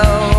Oh.